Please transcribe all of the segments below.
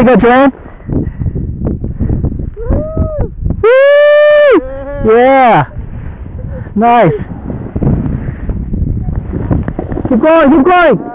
There you go, Joanne. Woo! Yeah. Nice. Keep going, keep going.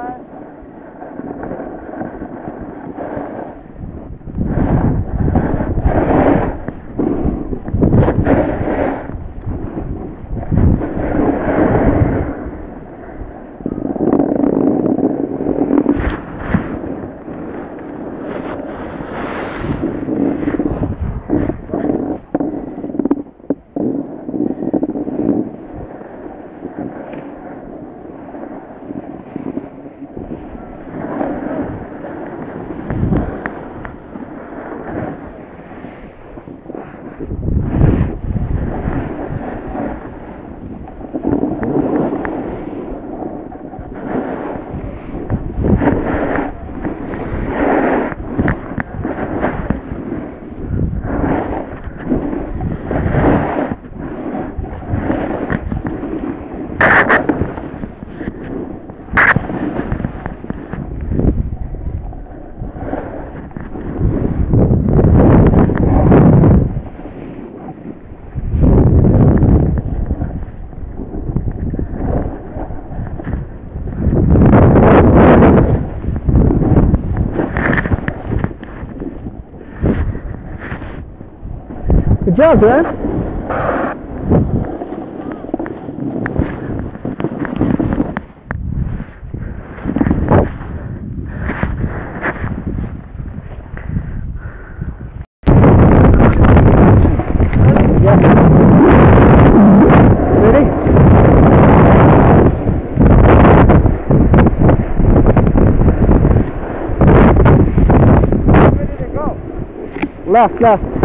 Good job, man. Left, left.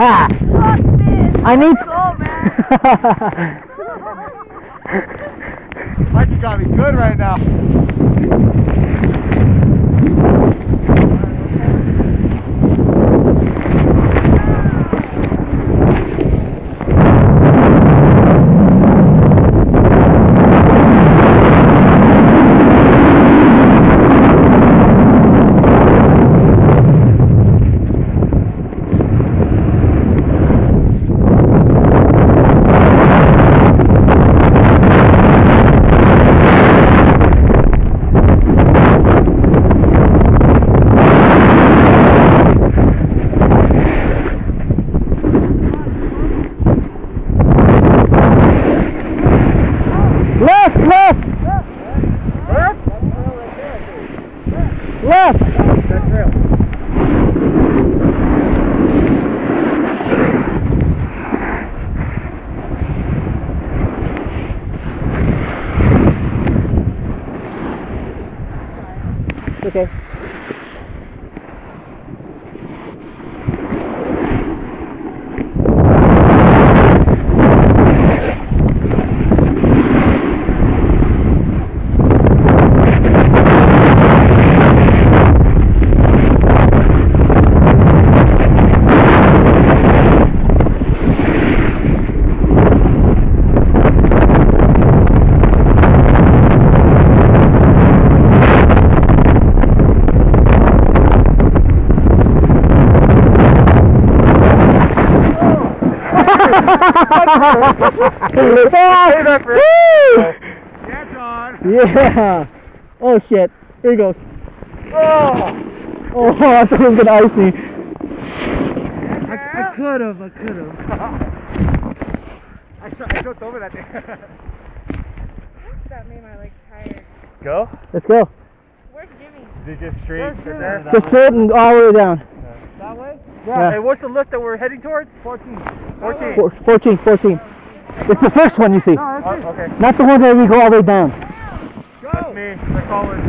I need. So man! Mikey got me good right now. Left, left, left. That trail. Okay. That for- Woo! Yeah, Oh shit. Here he goes. Oh. Oh, I thought he was gonna ice me. I, could have. I could have. I, shot, I jumped over that thing. That made my legs tired. Go. Let's go. Where's Jimmy? Is it just straight? Just straight and all the way down. That? Yeah. Hey, what's the lift that we're heading towards? 14. 14. Four- 14, 14. It's the first one you see. No, Oh, okay. Not the one that we go all the way down. That's me. They're calling.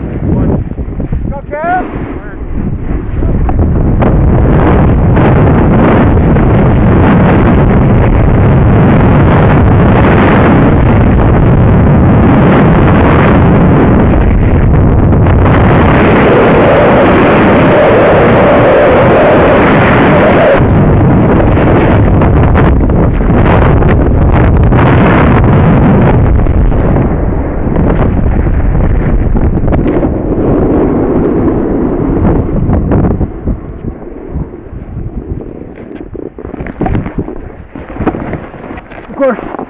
Go, Cam. course